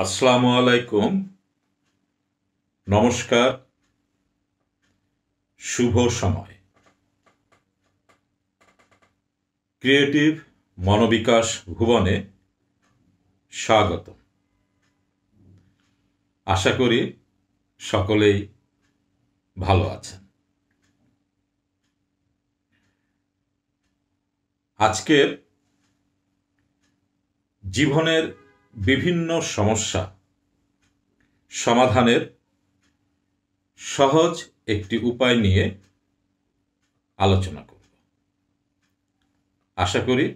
আসসালামু আলাইকুম। নমস্কার। শুভ সময়। ক্রিয়েটিভ মনোবিকাশ ভুবনে স্বাগত আশা করি সকলেই ভালো আছেন। আজকের জীবনের বিভিন্ন সমস্যা। সমাধানের সহজ একটি উপায় নিয়ে আলোচনা করব। আশা করি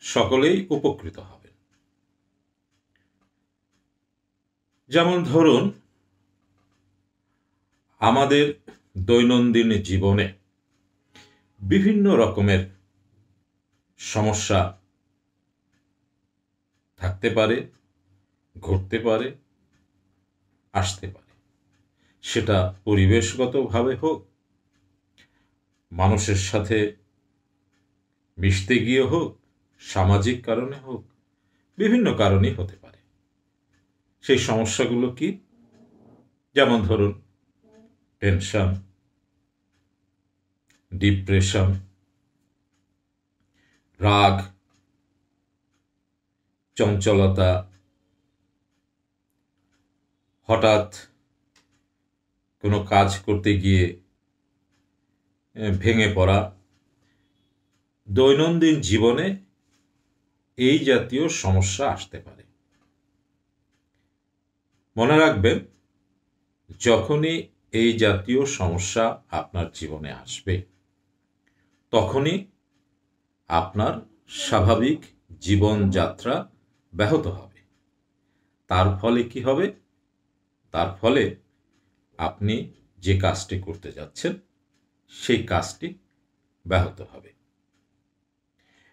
সকলেই উপকৃত হবেন। যেমন ধরুন, আমাদের দৈনন্দিন জীবনে বিভিন্ন রকমের সমস্যা থাকতে পারে, ঘটতে পারে, আসতে পারে। সেটা পরিবেশগতভাবে হোক, মানুষের সাথে মিশতে গিয়ে হোক, সামাজিক কারণে হোক, বিভিন্ন কারণেই হতে পারে। সেই সমস্যাগুলো কি? যেমন ধরুন টেনশন ডিপ্রেশন রাগ চঞ্চলতা। হঠাৎ কোনো কাজ করতে গিয়ে ভেঙে পড়া। দৈনন্দিন জীবনে এই জাতীয় সমস্যা আসতে পারে। মনে রাখবেন, যখনই এই জাতীয় সমস্যা আপনার জীবনে আসবে, তখনই আপনার স্বাভাবিক জীবনযাত্রা ব্যাহত হবে। তার ফলে কি হবে? তার ফলে আপনি যে কাজটি করতে যাচ্ছেন, সেই কাজটি ব্যাহত হবে।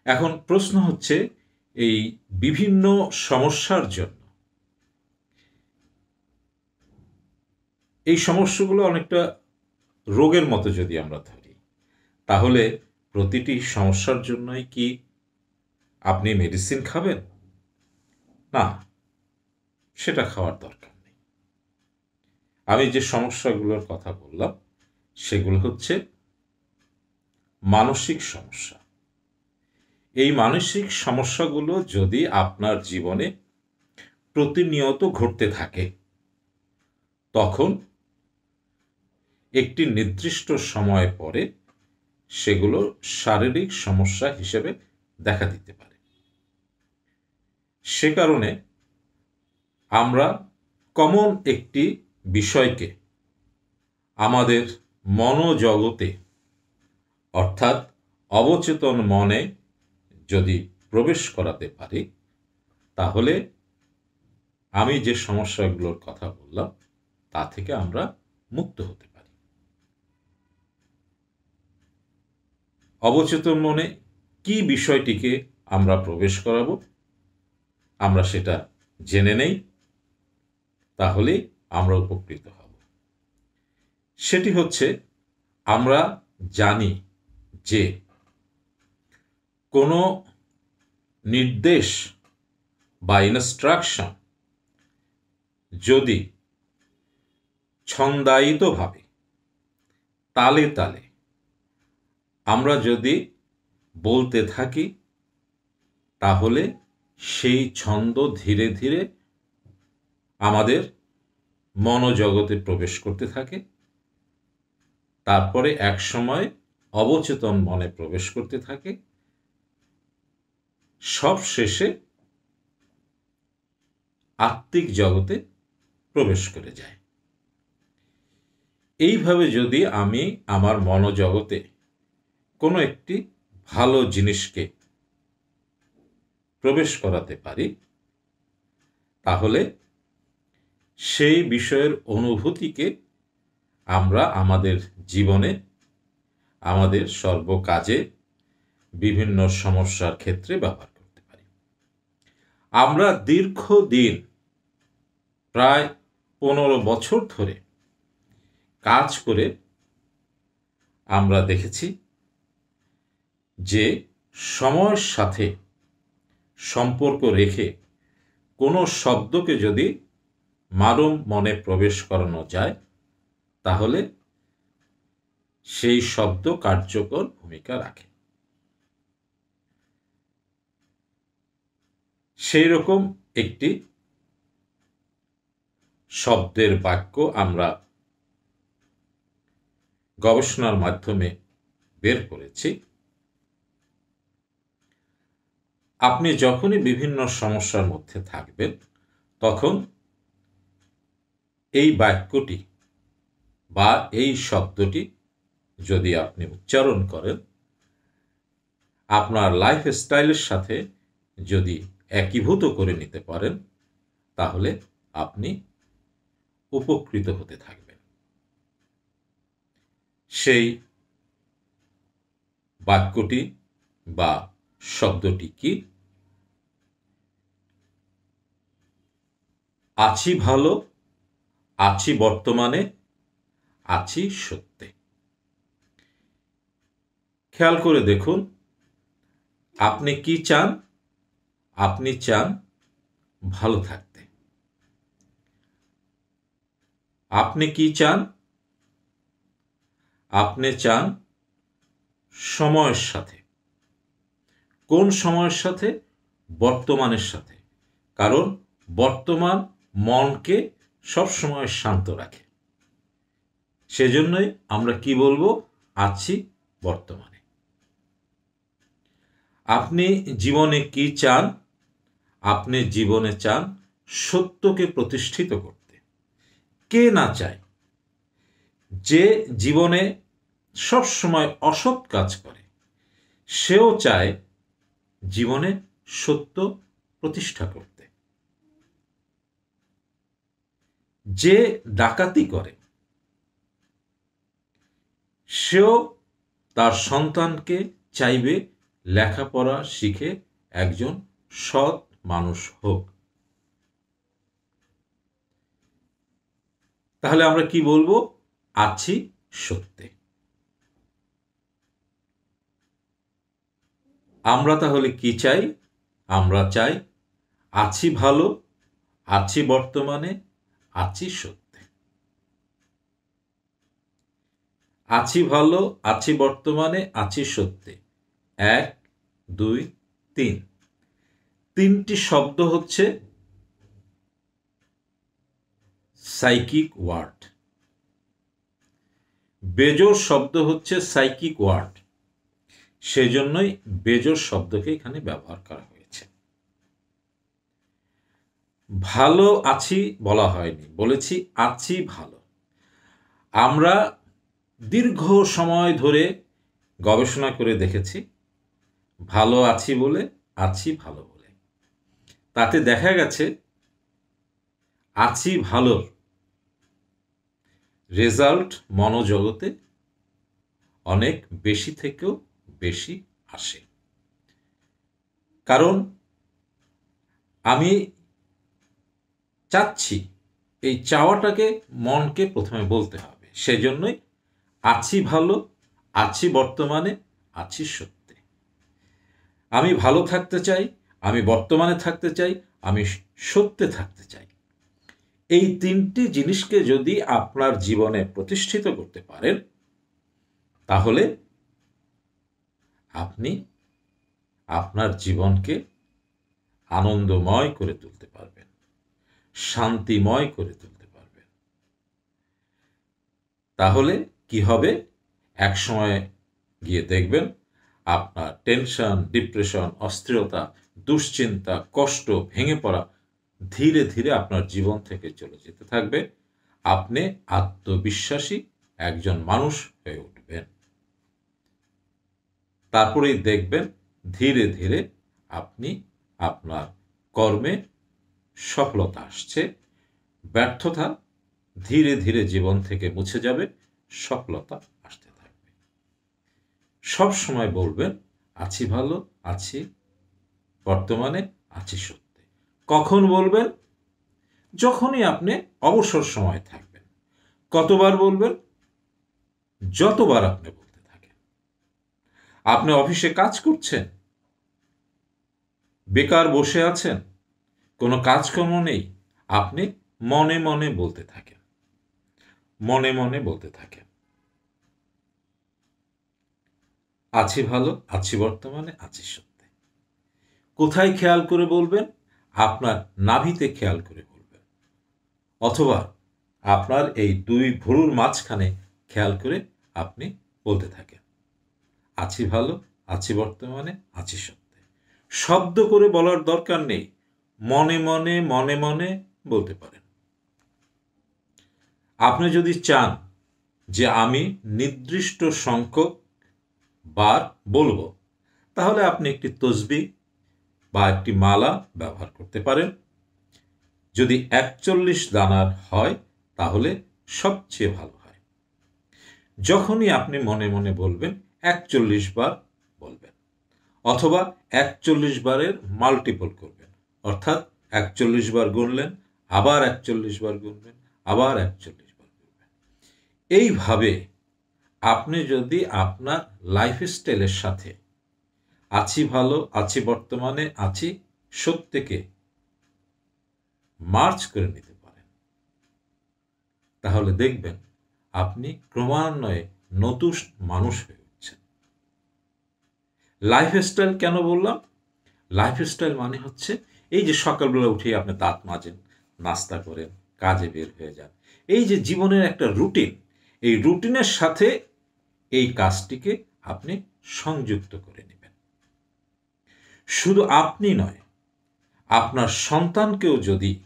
এখন প্রশ্ন হচ্ছে, এই বিভিন্ন সমস্যার জন্য, এই সমস্যাগুলো অনেকটা রোগের মতো যদি আমরা ধরি, তাহলে প্রতিটি সমস্যার জন্যই কি আপনি মেডিসিন খাবেন? না, সেটা খাওয়ার দরকার নেই। আমি যে সমস্যাগুলোর কথা বললাম, সেগুলো হচ্ছে মানসিক সমস্যা। এই মানসিক সমস্যাগুলো যদি আপনার জীবনে প্রতিনিয়ত ঘটতে থাকে, তখন একটি নির্দিষ্ট সময় পরে সেগুলো শারীরিক সমস্যা হিসেবে দেখা দিতে পারে। সে কারণে আমরা কমন একটি বিষয়কে আমাদের মনোজগতে, অর্থাৎ অবচেতন মনে যদি প্রবেশ করাতে পারি, তাহলে আমি যে সমস্যাগুলোর কথা বললাম, তা থেকে আমরা মুক্ত হতে পারি। অবচেতন মনে কি বিষয়টিকে আমরা প্রবেশ করাবো? আমরা সেটা জেনে নেই, তাহলে আমরা উপকৃত হব। সেটি হচ্ছে, আমরা জানি যে কোনো নির্দেশ বা ইনস্ট্রাকশন যদি ছন্দায়িতভাবে, তালে তালে আমরা যদি বলতে থাকি, তাহলে সেই ছন্দ ধীরে ধীরে আমাদের মনোজগতে প্রবেশ করতে থাকে। তারপরে এক সময় অবচেতন মনে প্রবেশ করতে থাকে। সব শেষে আত্মিক জগতে প্রবেশ করে যায়। এইভাবে যদি আমি আমার মনোজগতে কোনো একটি ভালো জিনিসকে প্রবেশ করাতে পারি, তাহলে সেই বিষয়ের অনুভূতিকে আমরা আমাদের জীবনে, আমাদের সর্বকাজে বিভিন্ন সমস্যার ক্ষেত্রে ব্যবহার করতে পারি। আমরা দীর্ঘদিন, প্রায় পনেরো বছর ধরে কাজ করে আমরা দেখেছি যে সময়ের সাথে সম্পর্ক রেখে কোনো শব্দকে যদি মারম মনে প্রবেশ করানো যায়, তাহলে সেই শব্দ কার্যকর ভূমিকা রাখে। সেই রকম একটি শব্দের বাক্য আমরা গবেষণার মাধ্যমে বের করেছি। আপনি যখনই বিভিন্ন সমস্যার মধ্যে থাকবেন, তখন এই বাক্যটি বা এই শব্দটি যদি আপনি উচ্চারণ করেন, আপনার লাইফ স্টাইলের সাথে যদি একীভূত করে নিতে পারেন, তাহলে আপনি উপকৃত হতে থাকবেন। সেই বাক্যটি বা শব্দটি কি? আছি ভালো, আছি বর্তমানে, আছি সত্যে। খেয়াল করে দেখুন, আপনি কি চান? আপনি চান ভালো থাকতে। আপনি কি চান? আপনি চান সময়ের সাথে। কোন সময়ের সাথে? বর্তমানের সাথে। কারণ বর্তমান মনকে সবসময় শান্ত রাখে। সেজন্যই আমরা কি বলব? আছি বর্তমানে। আপনি জীবনে কি চান? আপনি জীবনে চান সত্যকে প্রতিষ্ঠিত করতে। কে না চায়? যে জীবনে সবসময় অসৎ কাজ করে। সেও চায় জীবনে সত্য প্রতিষ্ঠা করতে। যে ডাকাতি করে, সেও তার সন্তানকে চাইবে লেখাপড়া শিখে একজন সৎ মানুষ হোক। তাহলে আমরা কি বলব? আছি সত্যে। আমরা তাহলে কি চাই? আমরা চাই আছি ভালো, আছি বর্তমানে, আছি সত্যে। আছি ভালো, আছি বর্তমানে, আছি সত্যে। এক, দুই, তিন। তিনটি শব্দ হচ্ছে সাইকিক ওয়ার্ড। বেজোর শব্দ হচ্ছে সাইকিক ওয়ার্ড। সেজন্যই বেজোর শব্দকে এখানে ব্যবহার করা হয়েছে। ভালো আছি বলা হয়নি, বলেছি আছি ভালো। আমরা দীর্ঘ সময় ধরে গবেষণা করে দেখেছি, ভালো আছি বলে, আছি ভালো বলে। তাতে দেখা গেছে, আছি ভালোর রেজাল্ট মনোজগতে অনেক বেশি থেকেও বেশি আসে। কারণ আমি চাচ্ছি, এই চাওয়াটাকে মনকে প্রথমে বলতে হবে। সেজন্যই আছি ভালো, আছি বর্তমানে, আছি সত্যে। আমি ভালো থাকতে চাই, আমি বর্তমানে থাকতে চাই, আমি সত্যে থাকতে চাই। এই তিনটি জিনিসকে যদি আপনার জীবনে প্রতিষ্ঠিত করতে পারেন, তাহলে আপনি আপনার জীবনকে আনন্দময় করে তুলতে পারবেন, শান্তিময় করে তুলতে পারবেন। তাহলে কি হবে? এক সময় গিয়ে দেখবেন আপনার টেনশন, ডিপ্রেশন, অস্থিরতা, দুশ্চিন্তা, কষ্ট, ভেঙে পড়া ধীরে ধীরে আপনার জীবন থেকে চলে যেতে থাকবে। আপনি আত্মবিশ্বাসী একজন মানুষ হয়ে উঠবেন। তারপরেই দেখবেন ধীরে ধীরে আপনি আপনার কর্মে সফলতা আসছে, ব্যর্থতা ধীরে ধীরে জীবন থেকে মুছে যাবে, সফলতা আসতে থাকবে। সব সময় বলবেন, আছি ভালো, আছি বর্তমানে, আছি সত্যি। কখন বলবেন? যখনই আপনি অবসর সময় থাকবেন। কতবার বলবেন? যতবার আপনি বলতে থাকেন আপনি অফিসে কাজ করছেন? বেকার বসে আছেন? কোনো কাজকর্ম নেই? আপনি মনে মনে বলতে থাকেন। মনে মনে বলতে থাকেন। আছি ভালো, আছি বর্তমানে, আছি সত্যি। কোথায় খেয়াল করে বলবেন? আপনার নাভিতে খেয়াল করে বলবেন। অথবা আপনার এই দুই ভুরুর মাঝখানে খেয়াল করে আপনি বলতে থাকেন। আছি ভালো, আছি বর্তমানে, আছি সত্যি। শব্দ করে বলার দরকার নেই, মনে মনে মনে মনে বলতে পারেন। আপনি যদি চান যে আমি নির্দিষ্ট সংখ্যক বার বলব, তাহলে আপনি একটি তসবি বা একটি মালা ব্যবহার করতে পারেন। যদি একচল্লিশ দানার হয়, তাহলে সবচেয়ে ভালো হয়। যখনই আপনি মনে মনে বলবেন একচল্লিশ বার বলবেন অথবা একচল্লিশ বারের মাল্টিপল করবেন। অর্থাৎ একচল্লিশ বার গুনলেন, আবার একচল্লিশ বার গুনবেন, আবার একচল্লিশ বার গুনবেন। এইভাবে আপনি যদি আপনার লাইফস্টাইলের সাথে আছি ভালো, আছি বর্তমানে, আছি সত্যকে মার্চ করে নিতে পারেন, তাহলে দেখবেন আপনি ক্রমান্বয়ে নতুন মানুষ হয়ে লাইফস্টাইল কেন বললাম? লাইফস্টাইল মানে হচ্ছে এই যে সকালবেলা উঠে আপনি দাঁত মাজেন, নাস্তা করেন, কাজে বের হয়ে যান। এই যে জীবনের একটা রুটিন এই রুটিনের সাথে এই কাজটিকে আপনি সংযুক্ত করে নেবেন। শুধু আপনি নয়, আপনার সন্তানকেও যদি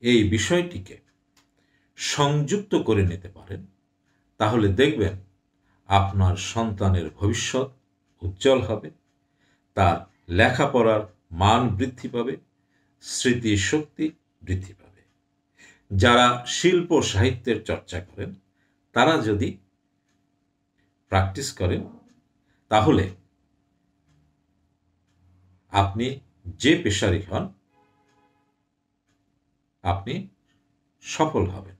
এই বিষয়টিকে সংযুক্ত করে নিতে পারেন, তাহলে দেখবেন আপনার সন্তানের ভবিষ্যৎ উজ্জ্বল হবে, তার লেখাপড়ার মান বৃদ্ধি পাবে, স্মৃতিশক্তি বৃদ্ধি পাবে। যারা শিল্প সাহিত্যের চর্চা করেন, তারা যদি প্র্যাকটিস করেন, তাহলে আপনি যে পেশারি হন, আপনি সফল হবেন।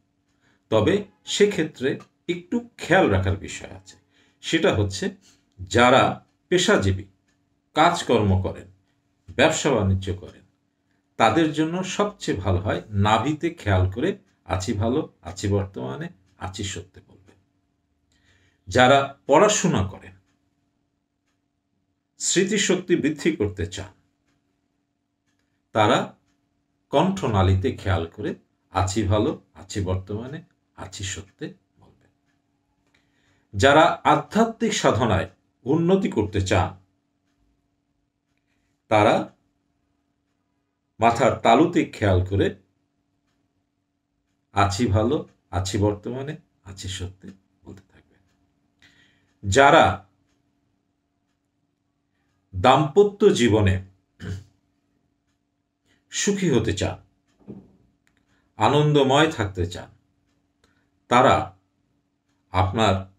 তবে সেক্ষেত্রে একটু খেয়াল রাখার বিষয় আছে। সেটা হচ্ছে যারা পেশাজীবী, কাজকর্ম করেন, ব্যবসা বাণিজ্য করেন, তাদের জন্য সবচেয়ে ভালো হয় নাভিতে খেয়াল করে আছি ভালো, আছি বর্তমানে, আছি সত্যি বলবেন যারা পড়াশোনা করেন, স্মৃতিশক্তি বৃদ্ধি করতে চান, তারা কণ্ঠনালীতে খেয়াল করে আছি ভালো, আছি বর্তমানে, আছি সত্যে যারা আধ্যাত্মিক সাধনায় উন্নতি করতে চান, তারা মাথার তালুতে খেয়াল করে আছি ভালো, আছি বর্তমানে, আছি সত্যি বলতে থাকবে। যারা দাম্পত্য জীবনে সুখী হতে চান, আনন্দময় থাকতে চান, তারা আপনার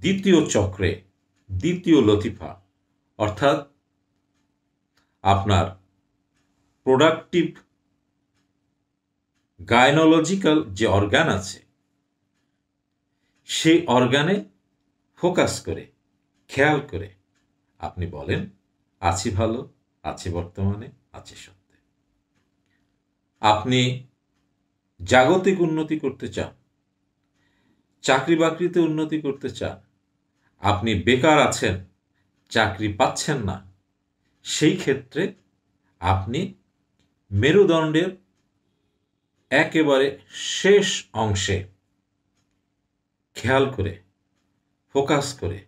দ্বিতীয় চক্রে দ্বিতীয় লতিফা, অর্থাৎ আপনার প্রোডাক্টিভ গাইনোলজিক্যাল যে অর্গান আছে, সেই অর্গানে ফোকাস করে, খেয়াল করে আপনি বলেন, আছি ভালো, আছি বর্তমানে, আছে সত্যি। আপনি জাগতিক উন্নতি করতে চান চাকরি বাকরিতে উন্নতি করতে চান আপনি বেকার আছেন, চাকরি পাচ্ছেন না, সেই ক্ষেত্রে আপনি মেরুদণ্ডের একেবারে শেষ অংশে খেয়াল করে, ফোকাস করে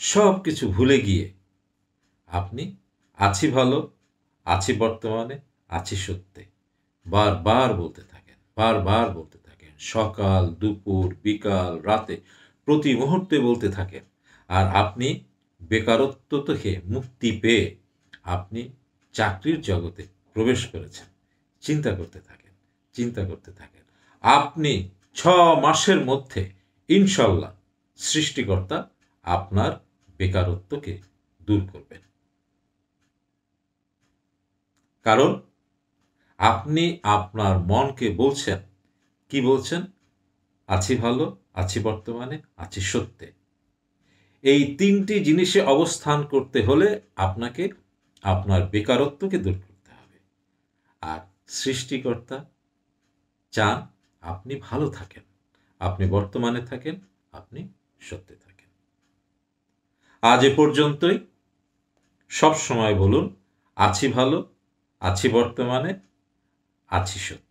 সব কিছু ভুলে গিয়ে আপনি আছি ভালো, আছি বর্তমানে, আছি সত্যে। বারবার বলতে থাকেন, বারবার বলতে থাকেন, সকাল, দুপুর, বিকাল, রাতে প্রতি মুহূর্তে বলতে থাকেন। আর আপনি বেকারত্ব থেকে মুক্তি পেয়ে আপনি চাকরির জগতে প্রবেশ করেছেন। চিন্তা করতে থাকেন, চিন্তা করতে থাকেন। আপনি ছ মাসের মধ্যে ইনশাল্লাহ সৃষ্টিকর্তা আপনার বেকারত্বকে দূর করবেন। কারণ আপনি আপনার মনকে বলছেন। কি বলছেন? আছি ভালো, আছি বর্তমানে, আছি সত্যে। এই তিনটি জিনিসে অবস্থান করতে হলে আপনাকে আপনার বেকারত্বকে দূর করতে হবে। আর সৃষ্টিকর্তা চান আপনি ভালো থাকেন। আপনি বর্তমানে থাকেন, আপনি সত্যে থাকেন। আজ এ পর্যন্তই। সব সময় বলুন, আছি ভালো, আছি বর্তমানে, আছি সত্যি।